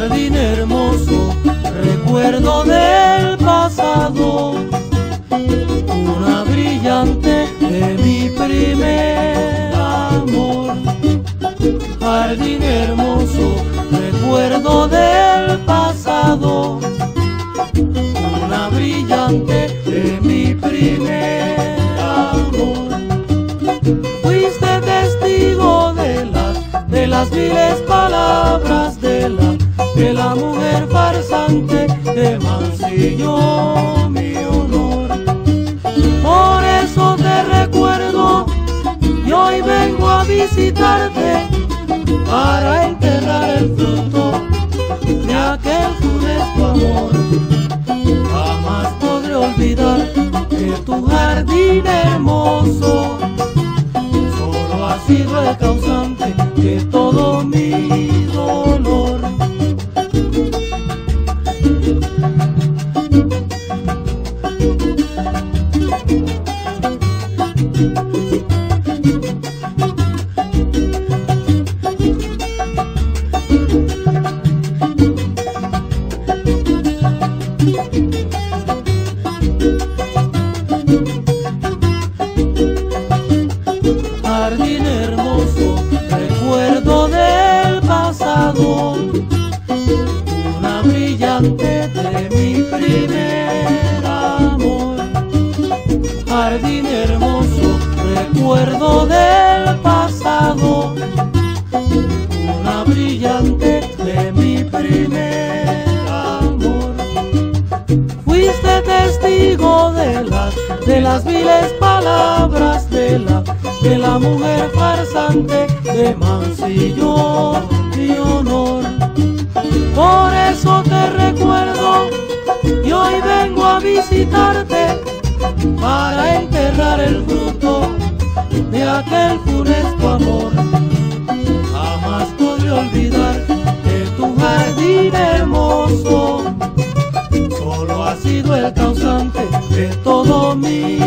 Jardín hermoso, recuerdo del pasado, una brillante de mi primer amor. Jardín hermoso, recuerdo del pasado, de mi primer amor. Fuiste testigo de las, de las viles palabras de la, de la mujer farsante que mancilló mi honor. Por eso te recuerdo y hoy vengo a visitarte para enterrar el fruto de aquel tu jardín hermoso. Solo ha sido el causante de todo mi primer amor. Fuiste testigo de las, de las viles palabras de la, de la mujer farsante que mancilló mi honor. Por eso te recuerdo y hoy vengo a visitarte para enterrar el fruto de aquel funesto amor. Todo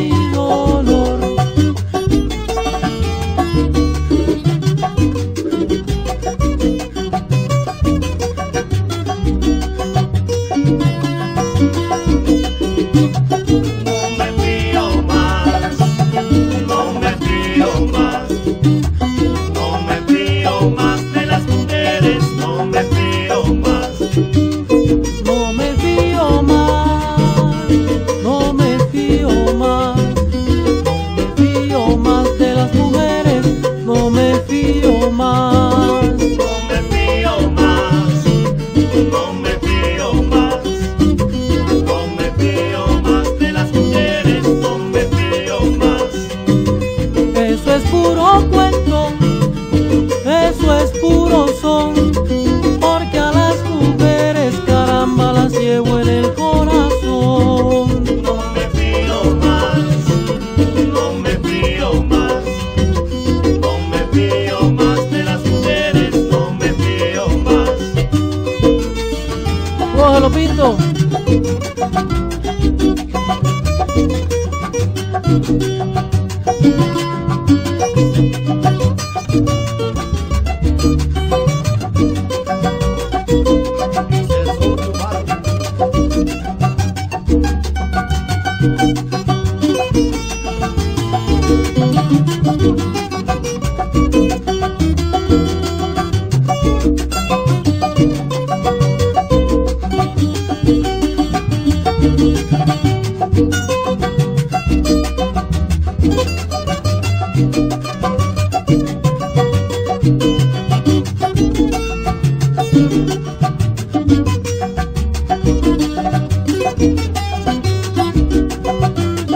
Cógelo,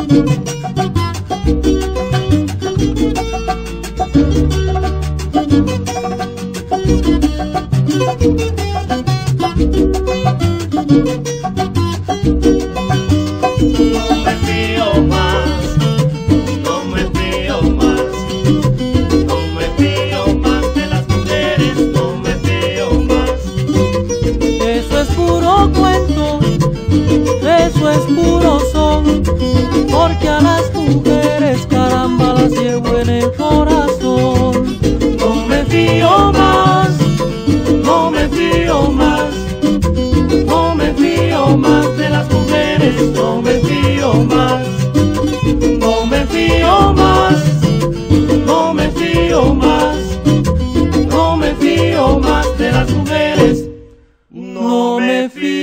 Pinto. No las mujeres no me fío.